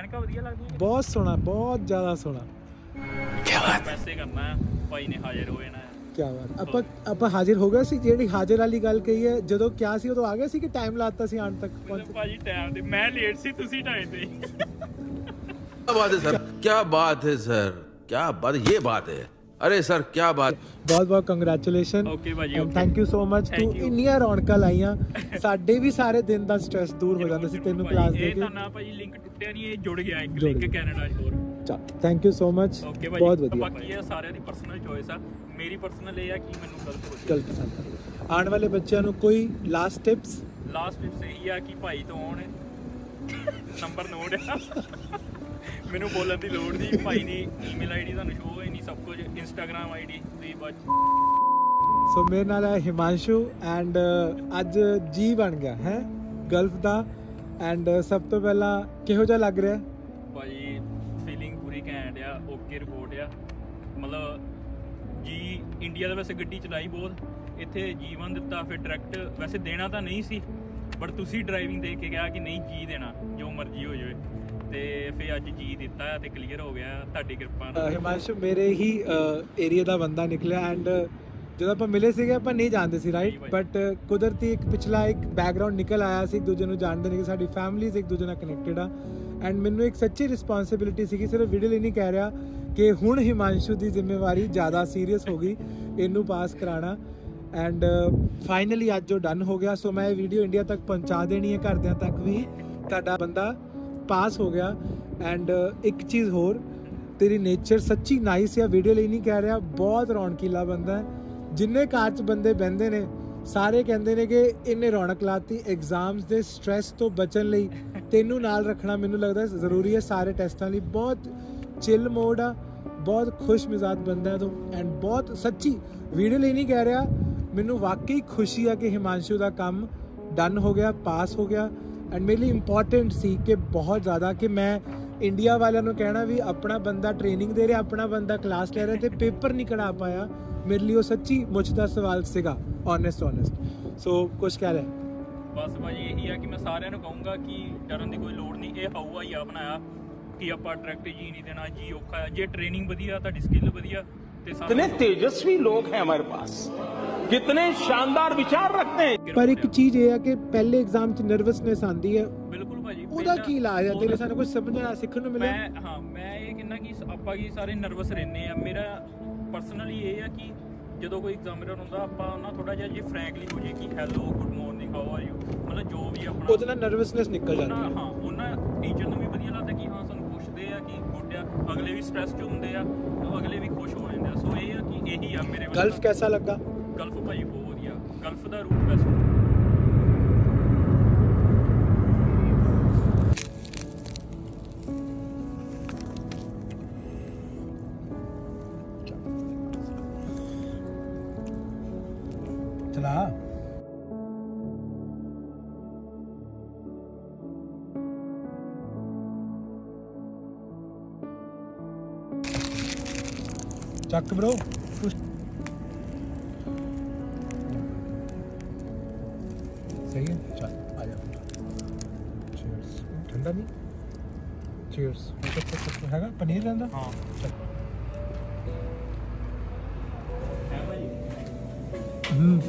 ਐਨਕਾਂ ਵਧੀਆ ਲੱਗਦੀਆਂ ਬਹੁਤ ਸੋਹਣਾ ਬਹੁਤ ਜ਼ਿਆਦਾ ਸੋਹਣਾ ਪੈਸੇ ਕਰਨਾ ਹੈ ਭਾਈ ਨੇ ਹਾਜ਼ਰ ਹੋ ਜਾਣਾ ਹੈ ਕੀ ਬਾਤ ਆਪਾਂ ਆਪਾਂ ਹਾਜ਼ਰ ਹੋ ਗਏ ਸੀ ਜਿਹੜੀ ਹਾਜ਼ਰ ਵਾਲੀ ਗੱਲ ਕਹੀ ਹੈ ਜਦੋਂ ਕਿਹਾ ਸੀ ਉਦੋਂ ਆ ਗਏ ਸੀ ਕਿ ਟਾਈਮ ਲਾਤਾ ਸੀ ਆਉਣ ਤੱਕ ਪਹੁੰਚ ਮਤਲਬ ਭਾਜੀ ਟਾਈਮ ਤੇ ਮੈਂ ਲੇਟ ਸੀ ਤੁਸੀਂ ਟਾਈਮ ਤੇ क्या बात है सर क्या बात है सर क्या बात ये बात है ਅਰੇ ਸਰ ਕੀ ਬਾਤ। ਬਹੁਤ ਬਹੁਤ ਕੰਗ੍ਰੈਚੁਲੇਸ਼ਨ ਓਕੇ ਭਾਜੀ ਥੈਂਕ ਯੂ ਸੋ ਮਚ ਤੂੰ ਇੰਨੀਆਂ ਰੌਣਕਾਂ ਲਾਈਆਂ ਸਾਡੇ ਵੀ ਸਾਰੇ ਦਿਨ ਦਾ ਸਟ्रेस ਦੂਰ ਹੋ ਜਾਂਦਾ ਸੀ ਤੈਨੂੰ ਕਲਾਸ ਦੇ ਕੇ ਇਹ ਤਾਂ ਨਾ ਭਾਜੀ ਲਿੰਕ ਟੁੱਟਿਆ ਨਹੀਂ ਇਹ ਜੁੜ ਗਿਆ ਇੱਕ ਲਿੰਕ ਕੈਨੇਡਾ ਚ ਹੋਰ। ਚਾ ਥੈਂਕ ਯੂ ਸੋ ਮਚ ਬਹੁਤ ਵਧੀਆ। ਬਾਕੀ ਇਹ ਸਾਰਿਆਂ ਦੀ ਪਰਸਨਲ ਚੋਇਸ ਆ। ਮੇਰੀ ਪਰਸਨਲ ਇਹ ਆ ਕਿ ਮੈਨੂੰ ਗਲਤ ਗਲਤ ਪਸੰਦ ਆਉਣ ਵਾਲੇ ਬੱਚਿਆਂ ਨੂੰ ਕੋਈ ਲਾਸਟ ਟਿਪਸ ਲਾਸਟ ਟਿਪਸ ਇਹ ਆ ਕਿ ਭਾਈ ਤੋਂ ਆਉਣ। ਨੰਬਰ ਨੋਟ ਮੈਨੂੰ ਬੋਲਣ ਦੀ ਲੋੜ ਨਹੀਂ। ਭਾਈ ਨੇ ਈਮੇਲ ਆਈਡੀ ਤੁਹਾਨੂੰ ਸ਼ੋ ਹੋਈ ਨਹੀਂ ਸਭ ਕੁਝ ਇੰਸਟਾਗ੍ਰam ਆਈਡੀ ਤੁਸੀਂ ਬਸ ਸੋ ਮੇਰੇ ਨਾਲ ਹੈ ਹਿਮਾਂਸ਼ੂ ਐਂਡ ਅੱਜ ਜੀ ਬਣ ਗਿਆ ਹੈ? Gulf the. ਐਂਡ ਸਭ ਤੋਂ ਪਹਿਲਾਂ ਕਿਹੋ ਜਿਹਾ ਲੱਗ ਰਿਹਾ? ਭਾਈ ਫੀਲਿੰਗ ਪੂਰੀ ਘੈਂਟ ਆ ਓਕੇ ਰਿਪੋਰਟ ਆ। ਮਤਲਬ ਜੀ ਇੰਡੀਆ ਦਾ ਵੈਸੇ ਗੱਡੀ ਚਲਾਈ ਬਹੁਤ। ਇੱਥੇ ਜੀਵਨ ਦਿੱਤਾ ਫਿਰ ਡਾਇਰੈਕਟ ਵੈਸੇ ਦੇਣਾ ਤਾਂ ਨਹੀਂ ਸੀ ਬਟ ਤੁਸੀਂ ਡਰਾਈਵਿੰਗ ਦੇ ਕੇ ਗਿਆ ਕਿ ਨਹੀਂ ਜੀ ਦੇਣਾ ਜੋ ਮਰਜ਼ੀ ਹੋ ਜਾਵੇ। ਤੇ ਫਿਰ ਅੱਜ ਜੀ ਦਿੱਤਾ ਤੇ ਕਲੀਅਰ ਹੋ ਗਿਆ ਤੁਹਾਡੀ ਕਿਰਪਾ ਨਾਲ। ਹਿਮਾਂਸ਼ੂ ਮੇਰੇ ਹੀ ਏਰੀਆ ਦਾ ਬੰਦਾ ਨਿਕਲਿਆ ਐਂਡ ਜਦੋਂ ਆਪਾਂ ਮਿਲੇ ਸੀਗੇ ਆਪਾਂ ਨਹੀਂ ਜਾਣਦੇ ਸੀ ਰਾਈਟ ਬਟ ਕੁਦਰਤੀ ਇੱਕ ਪਿਛਲਾ ਇੱਕ ਬੈਕਗ੍ਰਾਉਂਡ ਨਿਕਲ ਆਇਆ ਸੀ ਦੂਜੇ ਨੂੰ ਜਾਣਦੇ ਨੇ ਕਿ ਸਾਡੀ ਫੈਮਿਲੀਜ਼ ਇੱਕ ਦੂਜੇ ਨਾਲ ਕਨੈਕਟਡ ਆ। ਐਂਡ ਮੈਨੂੰ ਇੱਕ ਸੱਚੀ ਰਿਸਪੌਂਸਿਬਿਲਿਟੀ ਸੀਗੀ ਸਿਰਫ ਵੀਡੀਓ ਲਈ ਨਹੀਂ ਕਹਿ ਰਿਹਾ ਕਿ ਹੁਣ ਹਿਮਾਂਸ਼ੂ ਦੀ ਜ਼ਿੰਮੇਵਾਰੀ ਜ਼ਿਆਦਾ ਸੀਰੀਅਸ ਹੋ ਗਈ ਇਹਨੂੰ ਪਾਸ ਕਰਾਉਣਾ। ਐਂਡ ਫਾਈਨਲੀ ਅੱਜ ਜੋ ਡਨ ਹੋ ਗਿਆ ਸੋ ਮੈਂ ਇਹ ਵੀਡੀਓ ਇੰਡੀਆ ਤੱਕ ਪਹੁੰਚਾ ਦੇਣੀ ਹੈ ਘਰਦਿਆਂ ਤੱਕ ਵੀ। ਤੁਹਾਡਾ ਬੰਦਾ ਪਾਸ ਹੋ ਗਿਆ। ਐਂਡ ਇੱਕ ਚੀਜ਼ ਹੋਰ, ਤੇਰੀ ਨੇਚਰ ਸੱਚੀ ਨਾਈਸ ਆ ਵੀਡੀਓ ਲਈ ਨਹੀਂ ਕਹਿ ਰਿਹਾ, ਬਹੁਤ ਰੌਣਕੀਲਾ ਬੰਦਾ ਹੈ। ਜਿੰਨੇ ਕਾਰ 'ਚ ਬੰਦੇ ਬਹਿੰਦੇ ਨੇ, ਸਾਰੇ ਕਹਿੰਦੇ ਨੇ ਕਿ ਇਹਨੇ ਰੌਣਕ ਲਾਤੀ ਐਗਜ਼ਾਮਸ ਦੇ ਸਟ्रेस ਤੋਂ ਬਚਣ ਲਈ। ਤੈਨੂੰ ਨਾਲ ਰੱਖਣਾ ਮੈਨੂੰ ਲੱਗਦਾ ਜ਼ਰੂਰੀ ਹੈ, ਸਾਰੇ ਟੈਸਟਾਂ ਲਈ। ਬਹੁਤ ਚਿਲ ਮੋਡ ਆ, ਬਹੁਤ ਖੁਸ਼ ਮਿਜ਼ਾਜ ਬੰਦਾ ਹੈ ਤੂੰ। ਐਂਡ ਬਹੁਤ ਸੱਚੀ ਵੀਡੀਓ ਲਈ ਨਹੀਂ ਕਹਿ ਰਿਹਾ, ਮੈਨੂੰ ਵਾਕਈ ਖੁਸ਼ੀ ਆ ਕਿ ਹਿਮਾਂਸ਼ੂ ਦਾ ਕੰਮ ਡਨ ਹੋ ਗਿਆ ਪਾਸ ਹੋ ਗਿਆ। ਐਂਡ ਮੇਰੇ ਲਈ ਇੰਪੋਰਟੈਂਟ ਸੀ ਕਿ ਬਹੁਤ ਜ਼ਿਆਦਾ ਕਿ ਮੈਂ ਇੰਡੀਆ ਵਾਲਿਆਂ ਨੂੰ ਕਹਿਣਾ ਵੀ ਆਪਣਾ ਬੰਦਾ ਟ੍ਰੇਨਿੰਗ ਦੇ ਰਿਹਾ, ਆਪਣਾ ਬੰਦਾ ਕਲਾਸ ਲੈ ਰਿਹਾ ਤੇ ਪੇਪਰ ਨਹੀਂ ਕਢਾ ਪਾਇਆ। ਮੇਰੇ ਲਈ ਉਹ ਸੱਚੀ ਮੁੱਛ ਦਾ ਸਵਾਲ ਸੀਗਾ ਓਨੈਸਟ ਓਨੈਸਟ ਸੋ ਕੁਝ ਕਹਿ ਰਿਹਾ? ਬਸ ਭਾਜੀ ਇਹੀ ਆ ਕਿ ਮੈਂ ਸਾਰਿਆਂ ਨੂੰ ਕਹੂੰਗਾ ਕਿ ਡਰਨ ਦੀ ਕੋਈ ਲੋੜ ਨਹੀਂ। ਇਹ ਹਊਆ ਹੀ ਆ ਬਣਾਇਆ ਕਿ ਆਪਾਂ ਡਾਇਰੈਕਟ ਜੀ ਨਹੀਂ ਦੇਣਾ, ਜੀ ਔਖਾ ਜੇ ਟ੍ਰੇਨਿੰਗ ਵਧੀਆ, ਤੁਹਾਡੀ ਸਕਿੱਲ ਵਧੀਆ कितने ਕੁਛ तेजस्वी लोग हैं हमारे पास कितने शानदार विचार रखते हैं ਪਰ ਇੱਕ ਚੀਜ਼ ਇਹ ਆ ਕਿ ਪਹਿਲੇ ਐਗਜ਼ਾਮ 'ਚ ਨਰਵਸਨੈਸ ਆਂਦੀ ਹੈ ਬਿਲਕੁਲ ਭਾਜੀ ਉਹਦਾ ਪਹਿਲਾਂ- ਕੀ ਇਲਾਜ ਹੈ ਤੇਰੇ ਉਹਦਾ- ਸਾਨੂੰ ਕੁਝ ਸਮਝਣਾ ਸਿੱਖਣ ਨੂੰ ਮਿਲਿਆ ਮੈਂ ਹਾਂ ਮੈਂ ਇਹ ਕਹਿੰਦਾ ਕਿ ਆਪਾਂ ਕੀ ਸਾਰੇ ਨਰਵਸ ਰਹਿੰਦੇ ਆ ਮੇਰਾ ਪਰਸਨਲੀ ਇਹ ਆ ਕਿ ਜਦੋਂ ਕੋਈ ਐਗਜ਼ਾਮੀਨਰ ਹੁੰਦਾ ਆਪਾਂ ਉਹਨਾਂ ਥੋੜਾ ਜਿਹਾ ਜੇ ਫ੍ਰੈਂਕਲੀ ਹੋ ਜੇ ਕਿ hello good morning how are you ਮਤਲਬ ਜੋ ਵੀ ਆਪਣਾ ਉਹਦੇ ਨਾਲ ਨਰਵਸਨੈਸ ਨਿਕਲ ਜਾਂਦੀ ਉਹਨਾਂ- ਹੈ ਹਾਂ ਉਹਨਾਂ ਟੀਚਰ ਨੂੰ ਵੀ ਵਧੀਆ ਲੱਗਦਾ ਕਿ ਹਾਂ ਸਾਨੂੰ ਪੁੱਛਦੇ ਆ ਕਿ ਗੁੱਡ ਆ ਅਗਲੇ ਵੀ ਸਟ੍ਰੈਸ 'ਚ ਹੁੰਦੇ ਆ ਤਾਂ ਅਗਲੇ ਵੀ ਖੁਸ਼ ਹੋ ਜਾਂਦੇ ਆ। ਸੋ ਇਹ ਆ ਕਿ ਇਹੀ ਆ ਮੇਰੇ ਵੱਲੋਂ ਗਲਫ ਕੈਸਾ ਲੱਗਾ? ਗਲਫ ਭਾਈ ਬਹੁਤ ਵਧੀਆ। ਗਲਫ ਦਾ ਰੂਟ ਬੈਸਟ ਚਲਾ। ਚੱਕ ਬ్రో ਸਹੀ ਹੈ? ਚੱਲ ਆ ਜਾ। ਚੀਅਰਸ ਠੰਡਾ ਨਹੀਂ? ਚੀਅਰਸ ਹੈਗਾ? ਪਨੀਰ ਰਹਿੰਦਾ? ਹਾਂ। ਚੱਲ। ਹੈ ਭਾਈ। ਹੂੰ।